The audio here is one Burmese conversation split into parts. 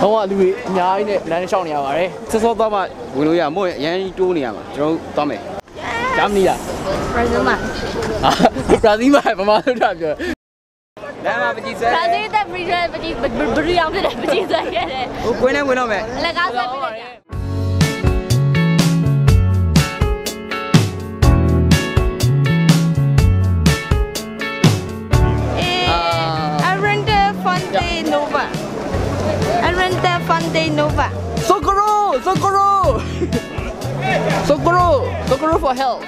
ကလူတွေအများကြီးနဲ့လမ်းလျှောက်နေရပါတယ်စောစောသွားမှဝင်လို့ရမို့ရန်တိုးနေရမှာကျွန်တော်တို့သွားမယ်ဂျာမနီလား Brazil မှာဟာဘရာဇီးမှာဗမာလို့တာပြောလမ်းမှာပကြီးစဲ Brazil တဲ့ Brazil ပကြီးဘရီအောင်ဖြစ်တယ်ပကြီးဆိုင်ခဲ့တယ်ဟိုကွင်းနဲ့ဝင်တော့မယ်အလကားဆက်ပြီးလိုက်တာ Arenda Fonte Nova. ဆိုကရိုဆိုကရိုဆိုကရိုဆိုကရို for health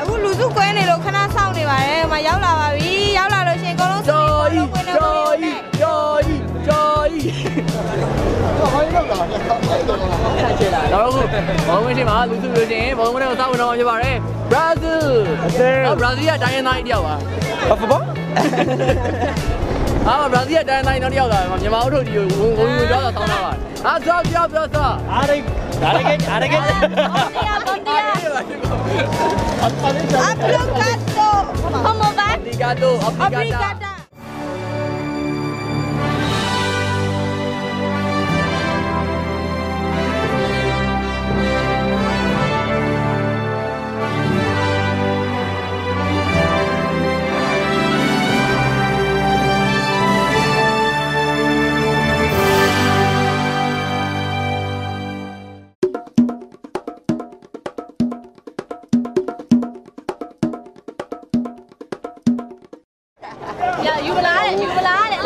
အခုလူစုကွဲနေလို့ခဏစောင့်နေပါတယ်။မရောက်လာပါပြီ။ရောက်လာလို့ရှင်အကုန်လုံးစုဂျော်ပြီးကြီးကွဲနေဂျော် တော့ခုဘောဝင်ရှင်မှာလူစုလို့ရှင်ဘောဝင်နဲ့စောင့်ဝင်တော့ဖြစ်ပါတယ်ဘရာဇီးအော်ဘရာဇီးကတိုင်းရင်းသားကြီးတယောက်ပါဘာဘာအာဘရာဇီးကတိုင်းရင်းသားကြီးနောက်တယောက်လာမြန်မာအုပ်ချုပ်ကြီးကိုဝင်ဝင်ဝင်ကြောတာဆောင်းတာပါအာကြောက်ကြောက်ကြောက်ဆောအားရဒါရကအားရက Bondía, bondía. Avocado. ¿Cómo va? Obrigado, obrigada. Obrigada. 呀，ယူ မလားတဲ့အ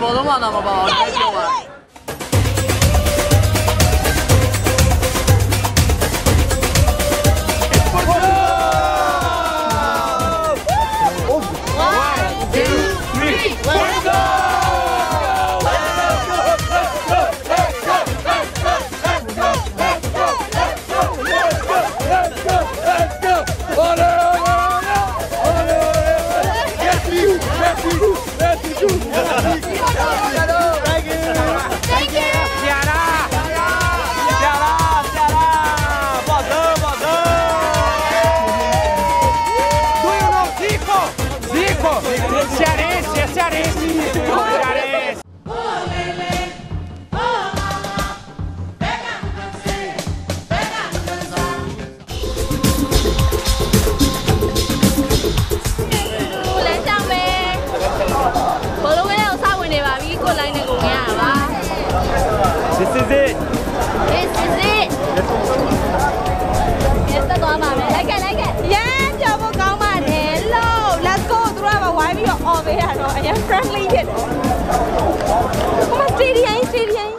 我的，都骂他宝宝，你太凶了。is it. This is it. Like it, like it. Yeah, double come on. Hello. Let's go through our why we are over here. No, I am friendly. Come on, stay here, stay here.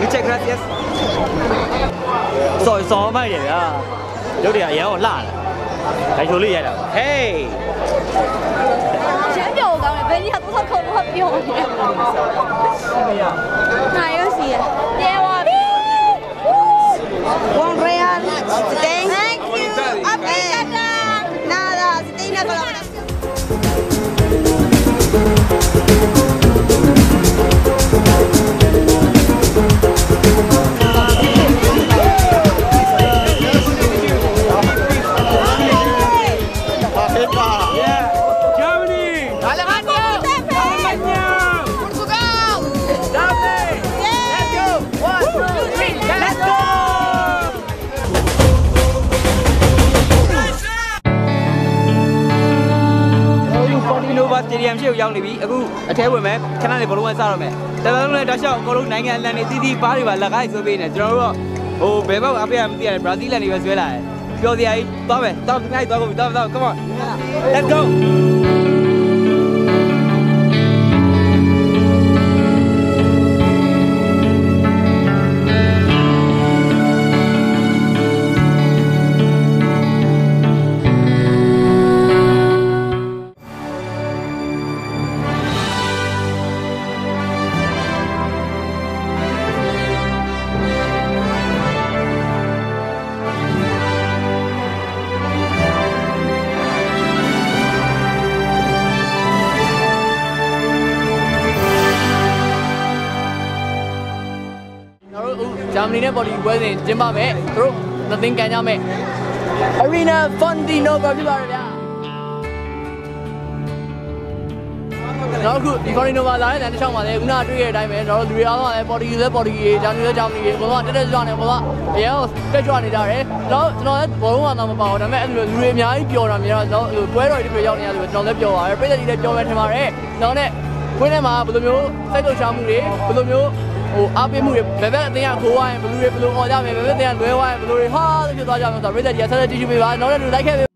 Muchas gracias. 烧烧麦点啊，有点也要辣的，来处理一下。嘿，先别我讲了，别你还多少口都喝不完。哪有事？电话。王瑞安，stadium ရှေ့ကိုရောက်နေပြီအခုအထဲဝင်မယ်ခဏလေးဘလုံးဝစတော့မယ်တလုံးနဲ့တောက်လျှောက်အကုန်လုံးနိုင်ငံအလံတွေတီးတီးပါးတွေပါလက်ကိုက်ဆွဲပေးနေကျွန်တော်တို့တော့ဟိုဘယ်ဘက်အဖေရမသိရတယ်ဘရာဇီးလန်တွေပဲဆွဲလာတယ်ပြောစရာကြီးသွားမယ်တောက်ခိုင်းသွားကုန်ပြီတောက်တောက် come on let's go ဂျာမနီနဲ့ပေါ်လီပွဲစဉ်ကျင်းပမယ်သူတို့နှစ်သင်းကန်ကြမယ် Arena Fontino ပဲဖြစ်ပါတယ်ဗျာနောက်အခုဒီ Fontino မှာလာတဲ့လမ်းတစ်လျှောက်မှာလည်းခုနတွေ့ရတဲ့အတိုင်းပဲကျွန်တော်တို့လူတွေအားလုံးကလည်းပေါ်လီလည်းပေါ်လီဂျာမနီလည်းဂျာမနီတွေအကုန်လုံးကတက်တက်ကြွနေအကုန်လုံးအရင်ကတက်ကြွနေကြတယ်နောက်ကျွန်တော်လည်းဘောလုံးကတော့မပါဘူးဒါပေမဲ့အဲ့လိုလူတွေအများကြီးပျော်တာမြင်တော့ကျွန်တော်ပွဲတော်တွေရောက်နေရတယ်ကျွန်တော်လည်းပျော်ပါတယ်ပြည်သက်ကြီးလည်းပျော်မယ်ထင်ပါတယ်နောက်နဲ့ခွင်းထဲမှာဘယ်လိုမျိုးစိတ်လှုပ်ရှားမှုတွေဘယ်လိုမျိုး ဟိုအားပေးမှုတွေဘယ်ဘက်အတင်းကခိုးသွားရင်ဘယ်လူတွေဘယ်လိုអော်ကြမယ်ဘယ်ဘက်အတင်းကလွဲသွားရင်ဘယ်လိုတွေဟာလို့ဖြစ်သွားကြမယ်ဆိုတော့ပြည်သက်ကြီးကဆက်လက်ကြည့်ရှုပေးပါနောက်လည်းလူလိုက်ခဲ့ပေး